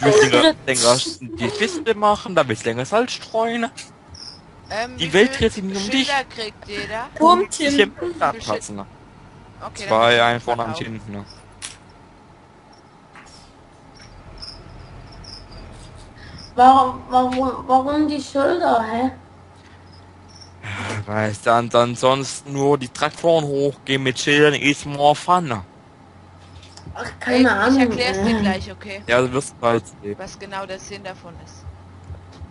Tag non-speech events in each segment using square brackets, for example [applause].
Du willst länger, länger die Kiste machen, da willst du länger Salz streuen. Ähm, Die Welt dreht sich nicht um dich. Kriegt jeder? Turm, Ich hab Tim. da passen. ne? Okay, Zwei, ein vorne, ein hinten. ne? Warum, warum, warum die Schilder, hä? Weißt dann, dann sonst nur die Traktoren hochgehen mit Schildern ist more fun. Ach, Ey, keine Ahnung. ich erklär's dir äh. gleich, okay? Ja, du wirst bald sehen. Was genau der Sinn davon ist.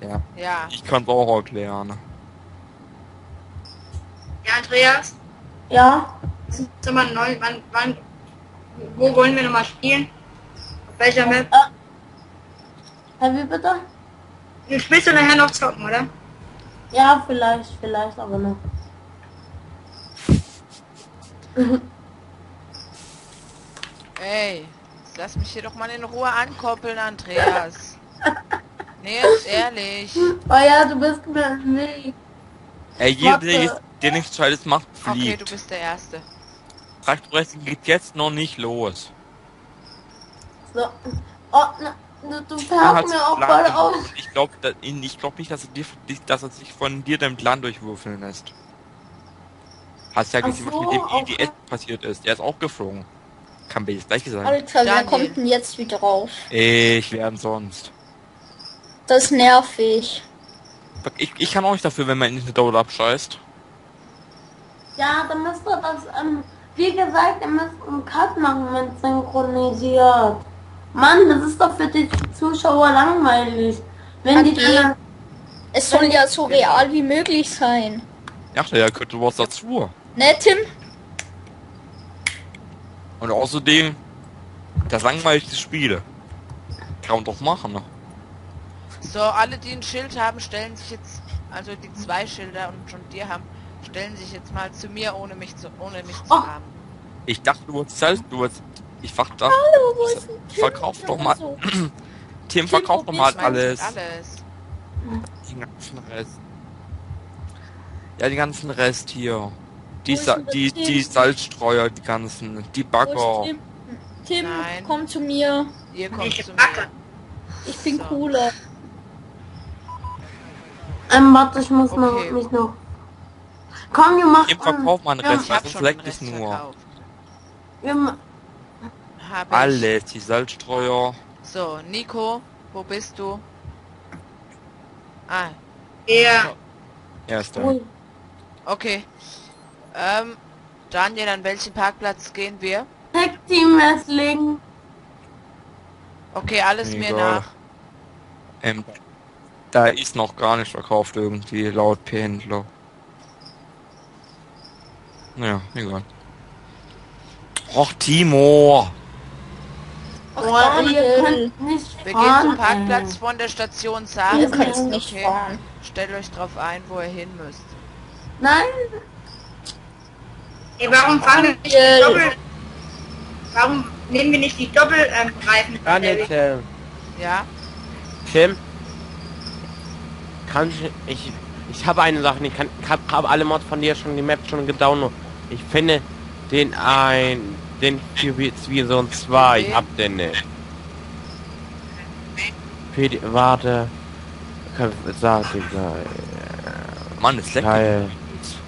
Ja. Ja. Ich kann's auch erklären. ne? Ja, Andreas, Ja, sind wir mal neu, wann, wann, wo wollen wir nochmal spielen? Auf welcher Map? Hä, wie bitte? Du spielst du nachher noch zocken, oder? Ja, vielleicht, vielleicht, aber noch. [laughs] Ey, lass mich hier doch mal in Ruhe ankoppeln, Andreas. [laughs] Nee, jetzt ehrlich. Oh ja, du bist mir Weg. Ey, jeder, der, nichts Gescheites macht, Okay, du fliegt. bist der Erste. Traktorressen geht jetzt noch nicht los. So. Oh, na, du, du fährst mir auch voll auf. Ich glaube ich glaub nicht, dass er, dir, dass er sich von dir den Plan durchwürfeln lässt. Hast ja gesehen, was so, mit dem okay. IDS passiert ist. Er ist auch geflogen. Kann mir das gleiche sein. Alter, wer kommt denn jetzt wieder raus? Ich werden sonst. Das ist nervig. Ich, ich kann auch nicht dafür, wenn mein Internet dauernd abscheißt. Ja, dann müsst ihr das, ähm, wie gesagt, ihr müsst einen Cut machen, wenn es synchronisiert. Mann, das ist doch für die Zuschauer langweilig. Wenn die Okay. dann, Es soll ja so real wie möglich sein. Ja, der könnte was dazu. Ne, Tim? Und außerdem, das langweiligste Spiele. Kann man doch machen, ne? So, alle, die ein Schild haben, stellen sich jetzt, also die zwei Schilder und schon dir haben, stellen sich jetzt mal zu mir, ohne mich zu, ohne mich zu Oh. haben. Ich dachte, du wolltest selbst, du wolltest, ich dachte, Hallo, wo ist? Verkauf doch mal. So. Tim, verkauf doch [clears throat] mal alles. alles. Den ganzen Rest. Ja, den ganzen Rest hier. Die, ist Sa die, die Salzstreuer, die ganzen, die Bagger. ist Tim? Tim, Nein. komm zu mir. Ihr kommt Ich zu mir. Ich bin So. cooler. ähm, warte, ich muss Okay. noch, mich noch. Komm, wir machen, Im Verkauf mal einen Ja, Rest, den leckt es nur. wir. Alles, die Salzstreuer. So, Nico, wo bist du? Ah, Ja, Erster. ui, okay. Ähm, Daniel, an welchen Parkplatz gehen wir? Tag Team Wrestling. Okay, alles mir Egal. nach. Ähm, da ist noch gar nicht verkauft irgendwie, laut P-Händler. Naja, egal. Och, Timo! Oh, Daniel. ihr könnt nicht Wir gehen fahren, zum Parkplatz ey. von der Station Du Saarbrücken. kannst nicht okay. fahren. Stellt euch drauf ein, wo ihr hin müsst. Nein, ey, warum fahren wir nicht. Doppel... Warum nehmen wir nicht die Doppelreifen? Ähm, Daniel, Tim. Ja? Tim? Kann ich, ich, ich habe eine Sache, ich kann, ich habe hab alle Mods von dir schon, die Map schon gedownloadet. Ich finde den ein, den Zone 2, ich hab den nicht. PD, warte. Sag ich geil. Mann. Geil.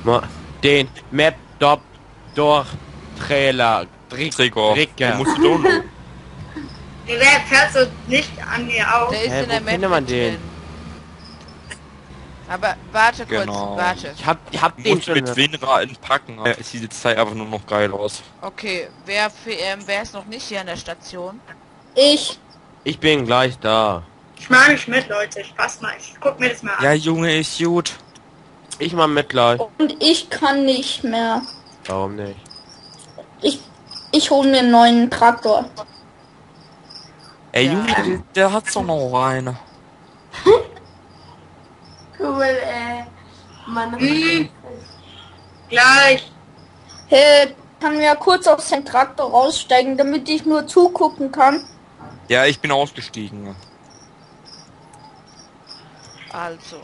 Mo- Den Map Dop durch Trailer. Trick, Trigger. Du Trigger. musst du downloaden. Wer fährt so nicht an mir auf? Der ist Hä, in der Map man mit den? drin. Aber warte kurz, Genau. warte. Ich hab, ich hab den musst schon. mit Winra entpacken. Ja, Es sieht jetzt einfach nur noch geil aus. Okay, wer, für, ähm, wer ist noch nicht hier an der Station? Ich. Ich bin gleich da. Ich mag nicht mit, Leute. Spaß mal. Ich guck mir das mal an. Ja, Junge, ist gut. Ich mal mit gleich. Und ich kann nicht mehr. Warum nicht? Ich, ich hole mir einen neuen Traktor. Ey, Ja. Junge, der, der hat's doch noch eine. [laughs] cool, ey. Meine Hm. Gleich. Hey, kann mir kurz aus dem Traktor raussteigen, damit ich nur zugucken kann. Ja, ich bin ausgestiegen. Also.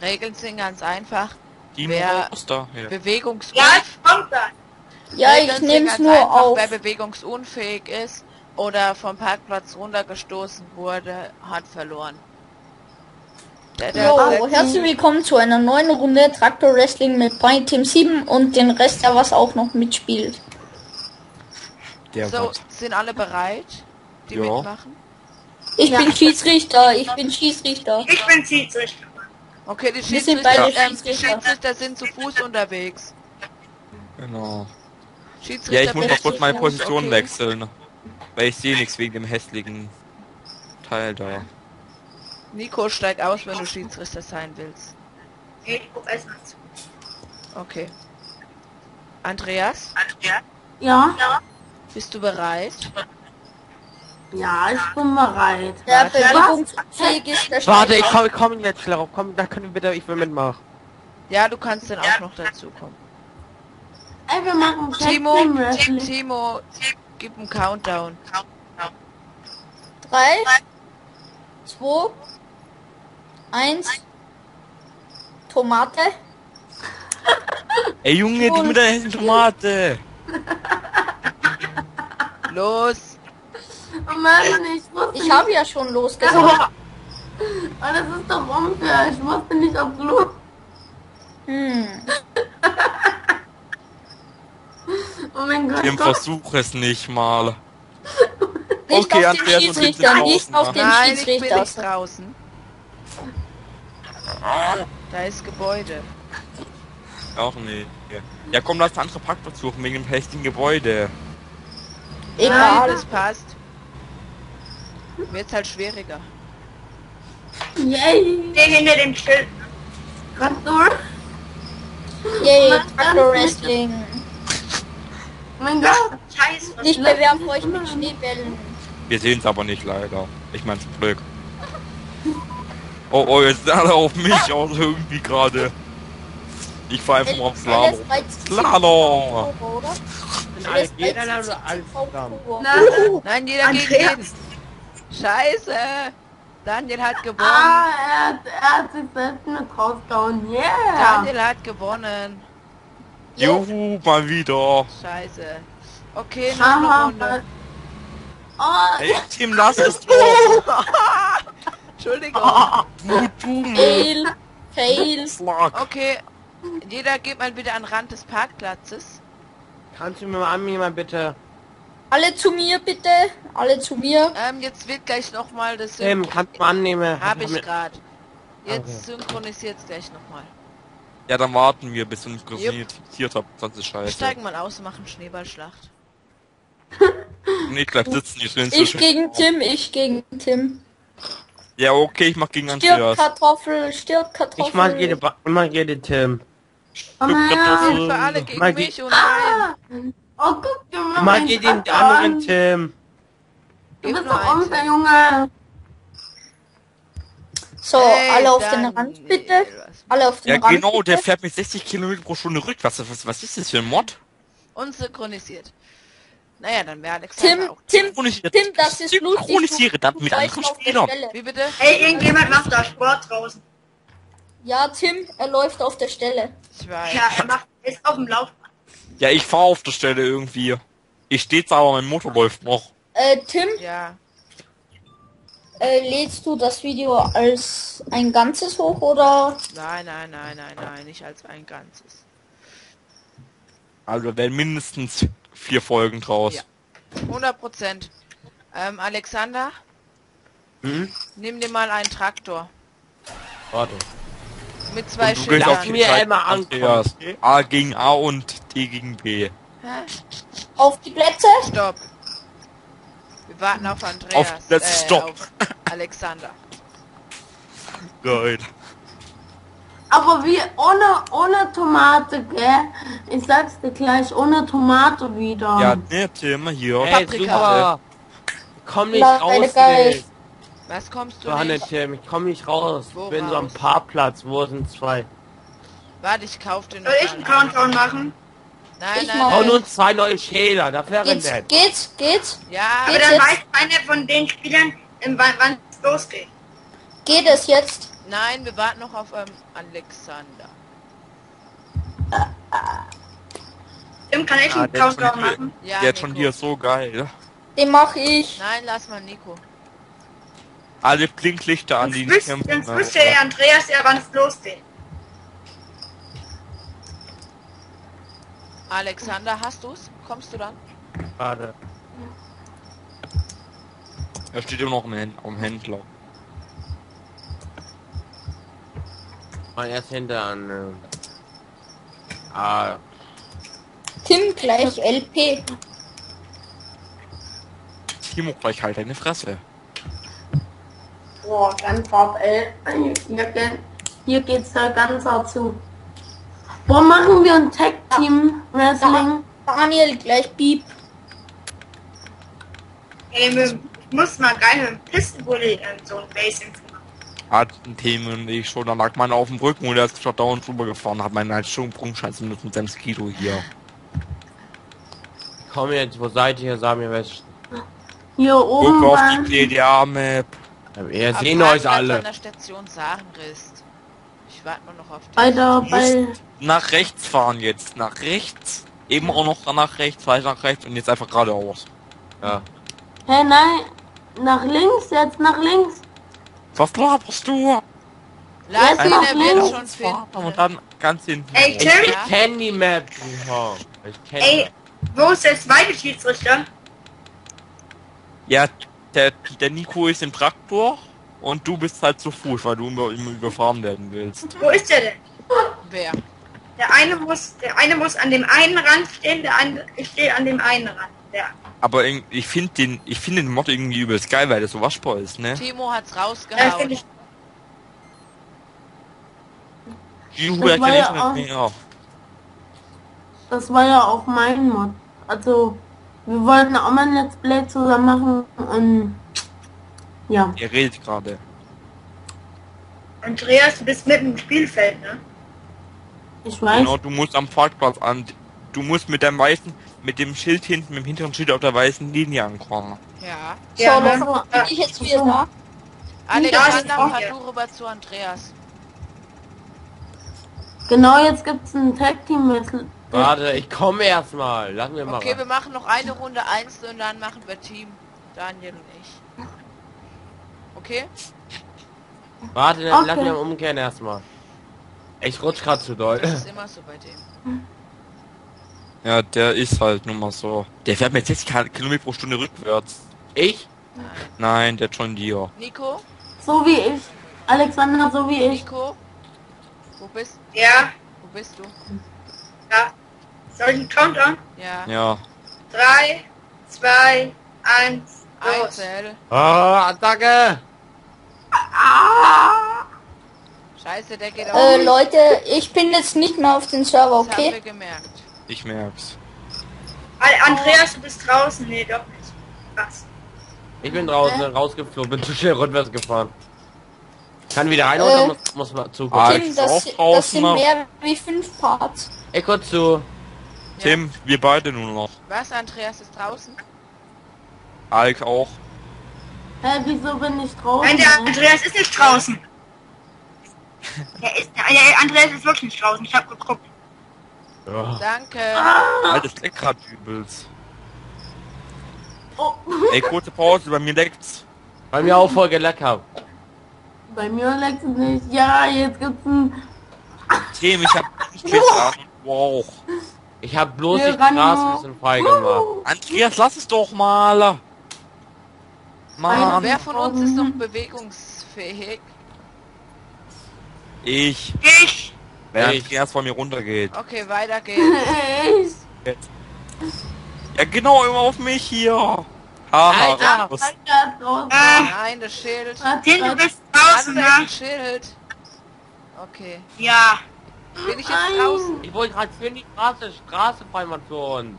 Regeln sind ganz einfach. Timo Wer- ist da. Ja. Bewegungsunfähig. Ja. Ja, ich nehme es nur auf. Wer bewegungsunfähig ist, oder vom Parkplatz runtergestoßen wurde, hat verloren. Der, der Jo, letzte- herzlich willkommen zu einer neuen Runde Traktor Wrestling mit Bunny Team 7 und den Rest, der was auch noch mitspielt. Der so, Wort. sind alle bereit, die Ja. mitmachen? Ich bin Schiedsrichter, ich bin Schiedsrichter. Ich bin Schiedsrichter. Okay, die Schiedsrichter, beide ähm, die Schiedsrichter. Sind zu Fuß unterwegs. Genau. Schiedsrichter Ja, ich muss noch kurz meine Position okay. wechseln. Weil ich sehe nichts wegen dem hässlichen Teil da. Nico, steig aus, wenn du Schiedsrichter sein willst. Ich guck erst mal zu. Okay. Andreas, Ja? bist du bereit? Ja, ich bin bereit. Der Warte. bewegungsfähig ist der Warte, ich komme ich komm jetzt schnell rauf. Komm, da können wir bitte, ich will mitmachen. Ja, du kannst dann auch noch dazu kommen. Ey, wir machen Timo. Timo, gib einen Countdown. Drei, zwei, eins. Tomate. Ey Junge, die mit der Tomate! [laughs] Los! Oh Mann, ich wusste Ich habe ja schon losgesagt. [laughs] Oh, das ist doch unfair. Ich wusste nicht, ob du... Hm. [laughs] Oh mein Gott. Tim, versuch es nicht mal. Nicht Okay, auf den Andreas, und Schiedsrichter, nicht auf den Nein, ich bin Schiedsrichter. nicht draußen. Da ist Gebäude. Auch nicht. Ja komm, lass einen anderen Parkplatz suchen wegen dem hässlichen Gebäude. Egal. das passt. Wird's halt schwieriger. Yay. Steh hinter dem Schild. Du? Yay, Traktor Wrestling. Oh mein Gott. Scheiße. Ich bewerfe euch mit Schneebällen. Wir sehen es aber nicht leider. Ich meine zum Glück. Oh, oh, jetzt sind alle auf mich [laughs] aus irgendwie gerade. Ich fahr einfach mal aufs Slalom. Slalom! jeder. Nein, jeder gegen jeden. Scheiße! Daniel hat gewonnen. Ah, er hat, er hat sich selbst mit rausgehauen. Yeah. Daniel hat gewonnen. Juhu, mal wieder. Scheiße. Okay, noch eine Aha. Runde. Oh, Hey, Tim, lass es doch. [laughs] [laughs] Entschuldigung. Du, du, Fail. Fail. Okay, jeder geht mal bitte an den Rand des Parkplatzes. Kannst du mir mal annehmen, bitte? Alle zu mir bitte. Alle zu mir. Ähm, jetzt wird gleich nochmal das Tim, kannst du annehmen? Hab ich grad. Jetzt synchronisiert gleich nochmal. Ja, dann warten wir, bis du nicht synchronisiert habt. Sonst ist scheiße. Steigen mal aus und machen Schneeballschlacht. [laughs] Nee, ich bleib sitzen. Ich bin Ich gegen Tim, ich gegen Tim. Ja, okay, ich mach gegen Stirb Andreas. Kartoffel, stirb Kartoffel. Ich mag jede, Ba- ich mag jede Tim. oh nein. Hilfe alle gegen mich und nein. Oh, guck dir mal Ich mag meinen jeden Traktor anderen an. Tim. Du Gib bist doch Tipp. Junge. So, Ey, alle auf den Rand bitte. was- Alle auf den Ja, Rand genau, der bitte. fährt mit 60 Kilometer pro Stunde rückwärts. Was, was ist das für ein Mod? Und synchronisiert. Naja, dann wäre Alexander Tim, auch. Tim, Synchronisiert. Tim, das ist lustig. Synchronisiere das mit anderen auf der Spielern. Stelle. Wie bitte? Ey, irgendjemand macht da Sport draußen. Ja, Tim, er läuft auf der Stelle. Ich weiß. Ja, er macht, ist auf dem Laufband. Ja, ich fahr auf der Stelle irgendwie. Ich steh's aber, mein Motor läuft noch. Äh, Tim, Ja. äh, lädst du das Video als ein Ganzes hoch oder? Nein, nein, nein, nein, nein, nicht als ein Ganzes. Also werden mindestens vier Folgen draus. Ja. 100 Prozent. Ähm, Alexander, Hm? nimm dir mal einen Traktor. Warte. Mit zwei Schildern. die mir einmal okay? A gegen A und T gegen B. Hä? Auf die Plätze? Stopp. Wir warten auf Andreas. Auf- das äh, Stopp. Auf Alexander. Geil. Aber wie ohne, ohne Tomate, gell? Ich sag's dir gleich, ohne Tomate wieder. Ja, ne, Tim, hier. Hey, Paprika. super. Ich komm nicht Leute, raus, nicht. Was kommst du Johannes, nicht? Tim, ich komm nicht raus. Ich Wo bin so am? Parkplatz, wo sind zwei? Warte, ich kauf den noch Soll ich einen Countdown machen? Nein, Ich nein, Oh, nein. nur zwei neue Schäler, das wäre Geht's, nett. geht's, geht's? Ja, Aber Geht dann jetzt? weiß keiner von den Spielern, wann, es losgeht. Geht es jetzt? nein, wir warten noch auf ähm, Alexander. Tim, kann ich Ah, einen Countdown hier. machen? Ja, Der ist schon hier so geil. Den mache ich. Nein, lass mal Nico. Alle Blinklichter an die sonst wüsste Andreas ja, wann es losgeht. Alexander, hast du's? Kommst du dann? Warte. Er steht immer noch am, Händ am Händler. Und erst hinter an. Äh, ah, Tim gleich LP. Timo, gleich halt deine Fresse. Boah, ganz hart, ey. Hier, geht- hier geht's da ganz hart zu. Boah, machen wir ein Tag-Team Wrestling? Daniel gleich Beep. Ey, wir- ich muss mal geil mit dem Pistenbully ähm, so ein Base machen. Hatten Themen und ich schon, da lag man auf dem Rücken und er ist schon dauernd drüber gefahren, hat meinen halt schon Sprungschanzen benutzt mit seinem Skido hier. komm jetzt, wo seid ihr? Sag mir was. Hier oben Guck auf die PDA-Map. Wir sehen euch alle. An der Station Sarenrist. Ich warte nur noch auf dich. Alter, bei... Nach rechts fahren jetzt, nach rechts. Eben auch noch nach rechts, weiter nach rechts und jetzt einfach geradeaus. Ja. Hä, nein. Nach links, jetzt nach links. Was laberst du? Lass ihn, nach er wird links. schon finden. Und dann ganz hinten. Ey. Tim, Ich kenn die Map. Ja, Ich kenn ey, wo ist der zweite Schiedsrichter? Ja, der, der Nico ist im Traktor und du bist halt zu Fuß, weil du immer, immer überfahren werden willst. Wo ist der denn? Wer? Der eine muss, der eine muss an dem einen Rand stehen, der andere steht an dem einen Rand. Der, Aber ich finde den, ich finde den Mod irgendwie übelst geil, weil der so waschbar ist, ne? Timo hat's ja, rausgehauen. finde ich, Die Das war ja auch- ja. Das war ja auch mein Mod. Also, wir wollten auch mal ein Let's Play zusammen machen. Und, ja. Er redet gerade. Andreas, du bist mitten im Spielfeld, ne? Ich weiß. Genau, du musst am Parkplatz an. Du musst mit deinem weißen, mit dem Schild hinten, mit dem hinteren Schild auf der weißen Linie ankommen. Ja. So, Ja, dann ne? bin ich jetzt wieder da. Alexander, auch fahr du rüber zu Andreas. Genau, jetzt gibt's ein Tag Team Wrestling. Warte, ich komme erstmal. Lass mir mal. Okay, wir machen noch eine Runde einzeln und dann machen wir Team. Daniel und ich. Okay? Warte, dann lass Okay. mir umkehren erstmal. Ich rutsch grad zu doll. Das ist immer so bei dem. [laughs] Ja, der ist halt nun mal so. Der fährt mit 60 Kilometer pro Stunde rückwärts. Ich? Nein, der John Deere. Nico? So wie ich. Alexander, so wie ich. Nico? Wo bist, Ja, wo bist du? ja. Soll ich einen Countdown? Ja. Ja. Drei, zwei, eins, los. Einzel. Oh, Attacke! Scheiße, der geht Äh, mich. Leute, ich bin jetzt nicht mehr auf den Server, Das haben wir okay? gemerkt. Ich merk's. Andreas, du bist draußen. Nee, doch nicht. Was? Ich bin draußen rausgeflogen, bin zu schnell rückwärts gefahren. Kann wieder rein Äh. oder muss, muss man zu? Ah, Tim, ist das, auch das sind noch. mehr wie fünf Parts. Kurz zu. Tim, wir beide nur noch. Was, Andreas ist draußen? Alk auch. Hä, wieso bin ich draußen? Nein, der Andreas ist nicht draußen. Der, ist, der Andreas ist wirklich nicht draußen. Ich habe geguckt. Ja. Danke. Altes leckt grad übelst. Oh, Ey, kurze Pause, bei mir leckt's. Bei mir auch voll geleckert. bei mir leckt es nicht. Ja, jetzt gibt's ein... Tim, ich hab nicht an. Wow. Ich hab bloß die Straße ein bisschen frei gemacht. Andreas, lass es doch mal. Mann, Wer von uns ist noch bewegungsfähig? ich. Ich. Wenn Ich. Andreas von mir runtergeht. Okay, weiter [laughs] geht's. Ja, genau, immer auf mich hier. Haha, Alter. raus. Alter. Äh, Nein, das Schild. Tim, du bist draußen, ne? Schild? Okay. Ja. Bin ich jetzt Nein. draußen? Ich wollte gerade für die Straße, Straße frei machen für uns.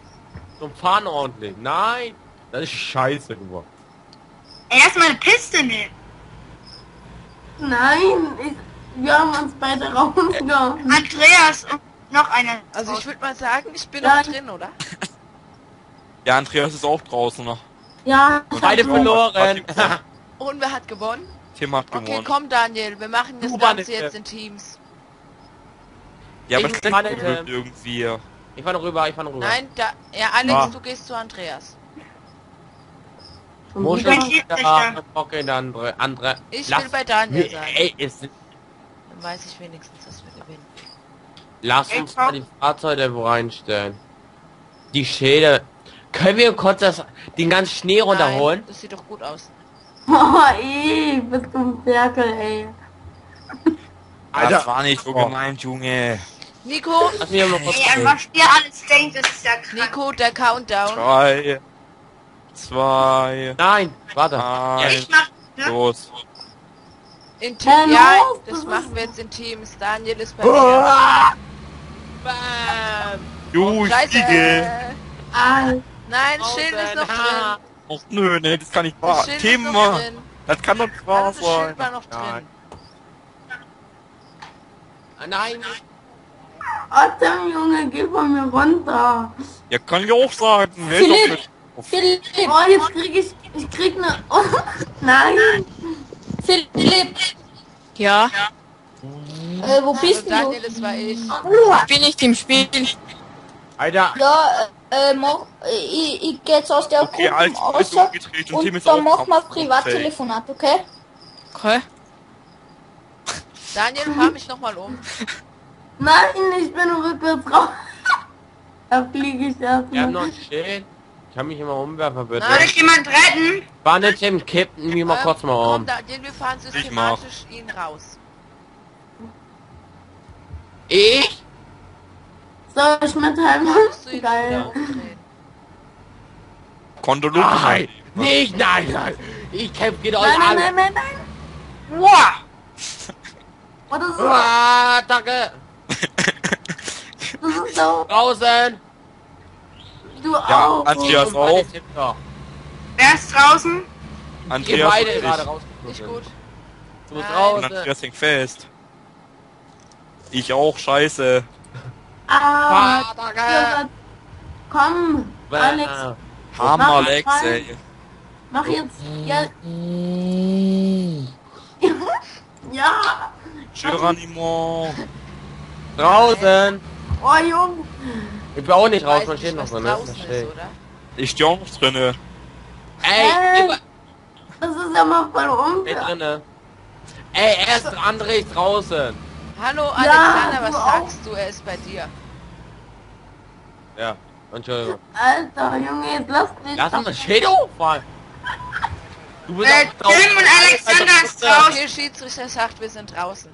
Zum Fahren ordentlich. Nein! Das ist scheiße geworden. Ey, lass mal eine Piste nehmen. Nein, ich, wir haben uns beide rausgehauen. Andreas und noch eine. Also ich würde mal sagen, ich bin Ja. noch drin, oder? [laughs] Ja, Andreas ist auch draußen noch. Ja, Beide Ja, verloren. [laughs] Und wer hat gewonnen? Tim hat Okay, gewonnen. komm Daniel, wir machen das Du Ganze jetzt in Teams. Ja, aber Ich übelst äh, irgendwie. Ich fahr noch rüber, ich fahr noch rüber. Nein, da, ja Alex, Ah. du gehst zu Andreas. Bock in andere, andere. Ich Lass- will bei Daniel sein. Ey, es, Dann weiß ich wenigstens, dass wir gewinnen. lass Ey, uns mal die Fahrzeuge wo reinstellen. Die Schäde. Können wir kurz das, den ganzen Schnee runterholen? Nein, das sieht doch gut aus. [laughs] Oh, ey, bist du ein Ferkel, ey. [laughs] Das war nicht so Oh. gemeint, Junge. Nico, kurz Ey, an was ihr alles denkt, das ist ja krank. Nico, der Countdown. Drei, zwei, Nein, warte. eins, Ich mach, ne? los. In Team, Hello, ja, das das machen wir jetzt in Teams. Daniel ist bei mir. Bam! Du, ich fliege. Ah, Nein, Schild ist noch drin. Och, nö, nee, das kann nicht Das wahr. Ist Thema. noch drin. Das kann doch nicht wahr Also das Schild sein. war noch Nein. drin. Ah, Nein, Otto, Junge, geh von mir runter. Ja, kann ich auch sagen. Philipp. Philipp, Oh, jetzt krieg ich, ich krieg ne, [laughs] oh, nein. Philipp, Ja. äh, wo Also bist denn Daniel, du? das war ich. Ich bin nicht im Spiel. Alter. Ja, äh, äh, mach, äh, ich, ich geh jetzt aus der Okay, Gruppe du außer umgedreht und und dann auch mach mal. Privattelefonat, okay? Okay. Daniel, fahr mich nochmal um. Nein, ich bin rückwärts raus. Da fliege ich erstmal. noch ein Schild. Ich kann mich immer umwerfen, bitte. Nein. Soll ich jemand retten? War nicht im Kippen, mich mal Ähm, kurz mal Komm, um. Daniel, wir fahren mach. systematisch ihn raus. Ich? Soll ich wieder Geil. Konnte Nein, nicht, nein, nein. Ich kämpfe gegen euch Nein, nein, alle. nein, nein, nein. Boah! Oh, das ist, Ah, danke. das ist so. Draußen. Du Ja, auch. Andreas beide auch. Wer ist draußen? Ihr Andreas beide und gerade rausgekommen. Nicht gut. Du musst Nein. Und raus. Andreas hängt fest. Ich auch, scheiße. Ah, ja, komm, Alex, Hammer, Mach Lex, rein. ey. mach jetzt. Ja. [laughs] ja. Geronimo. Draußen. Oh, Junge. Ich bin auch nicht Ich raus, man nicht, steht noch so, ne? ist? Ich stehe auch noch drinne. Ey, Äh. ich Das ist ja mal voll bin unfair. drinne. Ey, erst André ist draußen. Hallo Ja, Alexander, was du auch. sagst du? Er ist bei dir. Ja, Entschuldigung. Alter, Junge, jetzt lass mich. Lass das Schild hochfahren. Du bist Äh, auch draußen. Tim und Alexander ist draußen. Okay, Schiedsrichter sagt, wir sind draußen.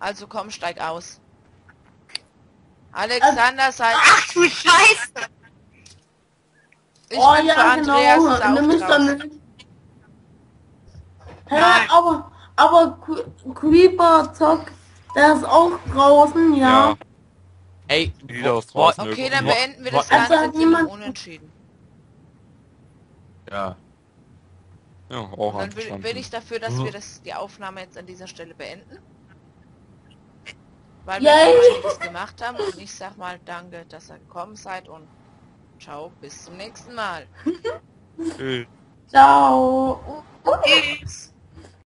Also komm, steig aus. Alexander sei... Ach du Scheiße! Ich oh bin für ja, Andreas genau. ist auch. Hä, Nein. aber, aber Cre- Creeper Zock, der ist auch draußen, ja. Ja. Ey, Wieder aus draußen. Okay, dann beenden wir das Also Ganze hat jetzt Unentschieden. Ja. Ja, auch dann bin, ich dafür, dass wir das, die Aufnahme jetzt an dieser Stelle beenden. Weil Yay. wir einiges gemacht haben und ich sag mal danke, dass ihr gekommen seid und ciao, bis zum nächsten Mal. Ciao.